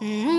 Ooh.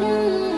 you.